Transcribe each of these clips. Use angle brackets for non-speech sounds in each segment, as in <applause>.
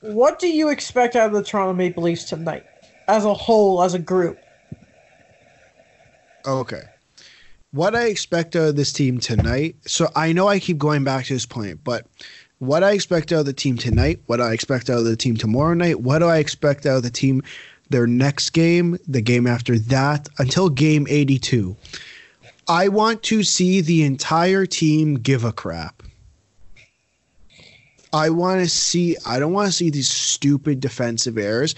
what do you expect out of the Toronto Maple Leafs tonight, as a whole, as a group? Oh, okay. What I expect out of this team tonight. So I know I keep going back to this point, but what I expect out of the team tonight, what I expect out of the team tomorrow night, what do I expect out of the team their next game, the game after that, until game 82. I want to see the entire team give a crap. I want to see I don't want to see these stupid defensive errors.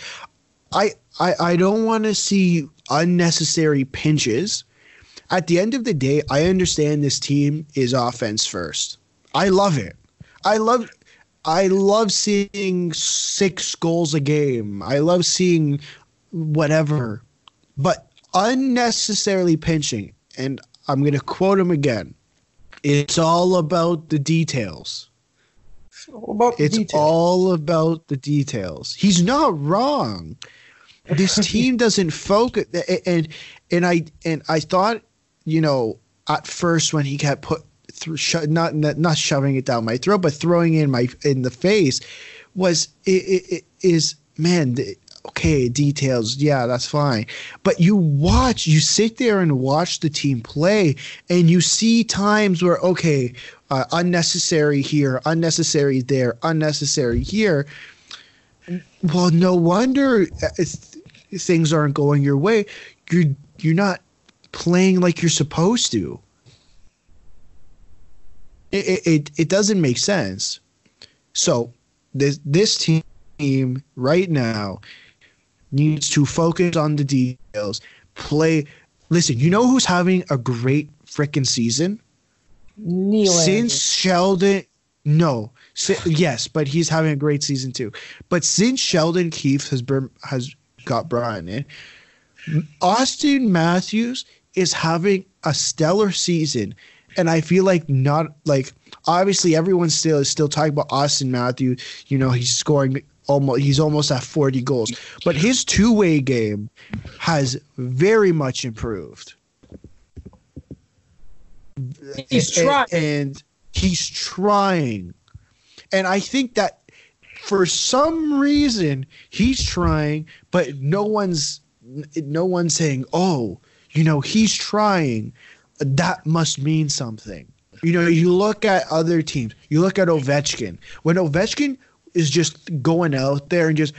I I, I don't want to see unnecessary pinches. At the end of the day, I understand this team is offense first. I love it. I love I love seeing six goals a game. I love seeing whatever. But unnecessarily pinching, and I'm going to quote him again. It's all about the details. It's all about the It's details. all about the details. He's not wrong. This <laughs> team doesn't focus, and and I and I thought, you know, at first when he kept put through, sho- not not not shoving it down my throat, but throwing it in my in the face, was it, it, it is man. the- Okay, details, yeah, that's fine. But you watch, you sit there and watch the team play, and you see times where okay, uh, unnecessary here, unnecessary there, unnecessary here. Well, no wonder uh, things aren't going your way. You're you're not playing like you're supposed to. It it, it, doesn't make sense. So this this team right now needs to focus on the details. Play. Listen, you know who's having a great freaking season? Since Sheldon, no, si- yes, but he's having a great season too. But since Sheldon Keefe has been has got Brian in, Auston Matthews is having a stellar season, and I feel like not like obviously everyone still is still talking about Auston Matthews. You know he's scoring almost he's almost at forty goals, but his two way game has very much improved. He's And- trying. and he's trying. And i think that for some reason he's trying but no one's no one's saying oh you know he's trying. That must mean something. You know you look at other teams. You look at ovechkin. When ovechkin is just going out there and just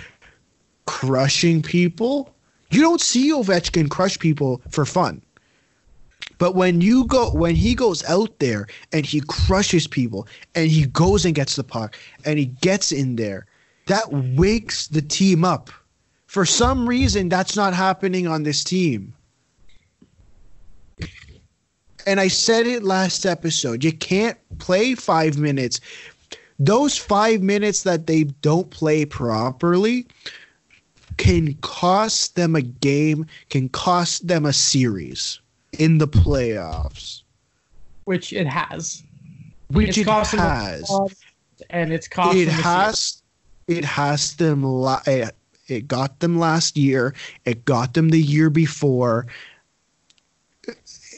crushing people you don't see ovechkin crush people for fun but when you go when he goes out there and he crushes people and he goes and gets the puck and he gets in there, that wakes the team up. For some reason that's not happening on this team. And I said it last episode. You can't play 5 minutes. Those 5 minutes that they don't play properly can cost them a game, can cost them a series in the playoffs, which it has. which It's it cost has. and it's cost It has. It has them. La- it, it got them last year. It got them the year before.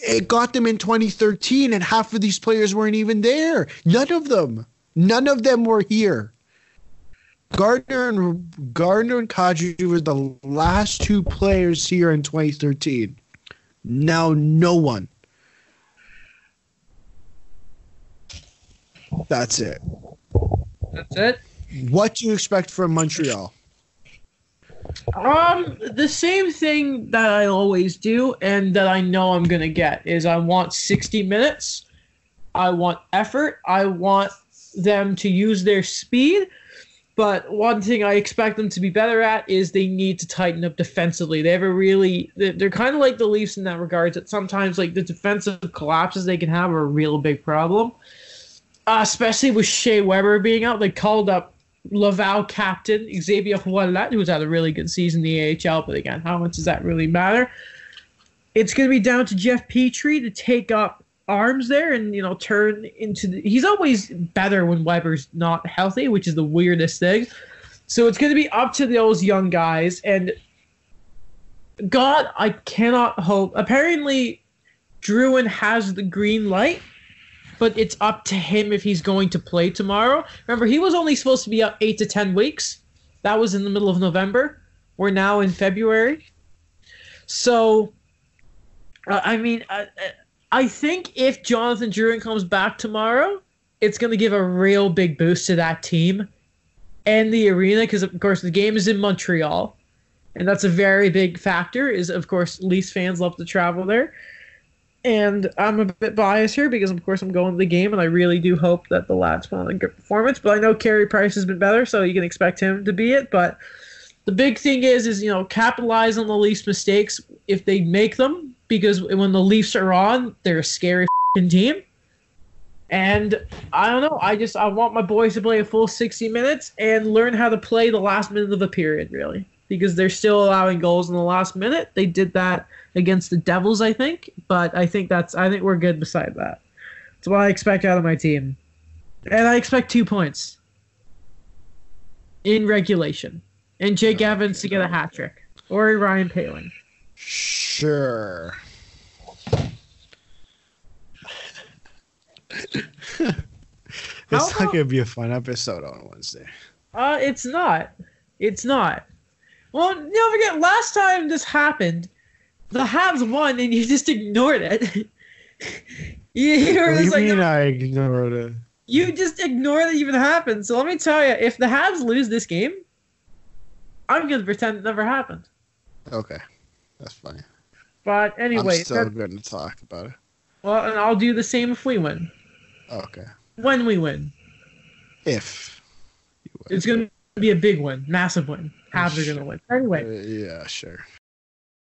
It got them in 2013, and half of these players weren't even there. None of them. None of them were here. Gardiner and Gardiner and Kadri were the last two players here in 2013. Now no one. That's it. That's it. What do you expect from Montreal? Um, the same thing that I always do, and that I know I'm gonna get is I want 60 minutes. I want effort. I want them to use their speed. But one thing I expect them to be better at is they need to tighten up defensively. They have a really, they're, kind of like the Leafs in that regard. That sometimes like the defensive collapses they can have are a real big problem. Uh, especially with Shea Weber being out, they called up Laval captain Xavier Ouellet, who's had a really good season in the AHL. But again, how much does that really matter? It's going to be down to Jeff Petry to take up arms there and you know turn into. The, he's always better when Weber's not healthy, which is the weirdest thing. So it's going to be up to those young guys. And God, I cannot hope. Apparently, Drouin has the green light but it's up to him if he's going to play tomorrow. Remember, he was only supposed to be out eight to ten weeks. That was in the middle of November. We're now in February. So, uh, I mean, I, I think if Jonathan Drouin comes back tomorrow, it's going to give a real big boost to that team and the arena because, of course, the game is in Montreal. And that's a very big factor. Is of course, Leafs fans love to travel there and I'm a bit biased here because, of course, I'm going to the game, and I really do hope that the lads put on a good performance. But I know Carey Price has been better, so you can expect him to be it. But the big thing is, is you know, capitalize on the Leafs' mistakes if they make them, because when the Leafs are on, they're a scary team. And I don't know. I just I want my boys to play a full 60 minutes and learn how to play the last minute of a period, really, because they're still allowing goals in the last minute. They did that against the Devils, I think. But I think that's I think we're good beside that. That's what I expect out of my team. And I expect two points in regulation. And Jake Oh, Evans to get a hat trick. Or Ryan Poehling. Sure. it's not gonna be a fun episode on Wednesday. Uh it's not. It's not. Well, don't forget last time this happened, the Habs won and you <laughs> just ignored it. <laughs> you, you What like, mean I ignored it? you just ignore that even happened. So let me tell you, if the Habs lose this game, I'm gonna pretend it never happened. Okay, that's funny. But anyway, I'm still going to talk about it. well, and I'll do the same if we win. Okay, When we win, if you would. it's gonna be a big win, massive win. Habs are gonna win. Uh, Anyway, yeah, sure.